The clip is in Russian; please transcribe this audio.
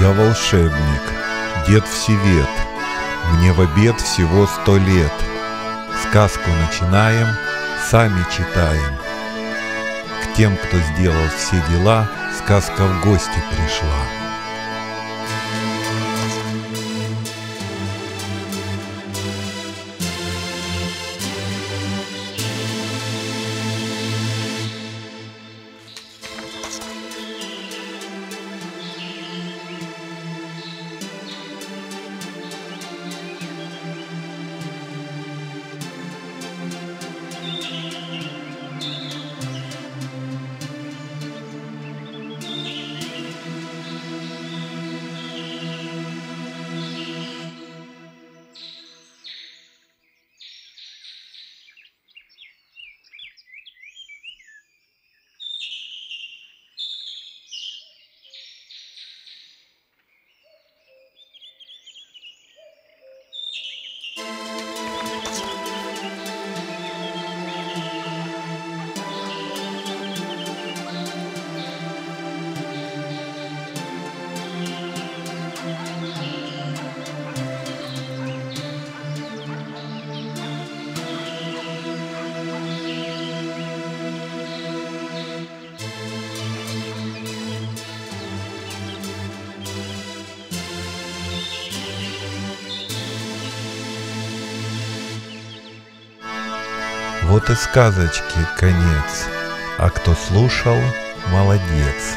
Я волшебник, дед Всевет, Мне в обед всего сто лет. Сказку начинаем, сами читаем. К тем, кто сделал все дела, Сказка в гости пришла. Вот и сказочки конец, а кто слушал, молодец.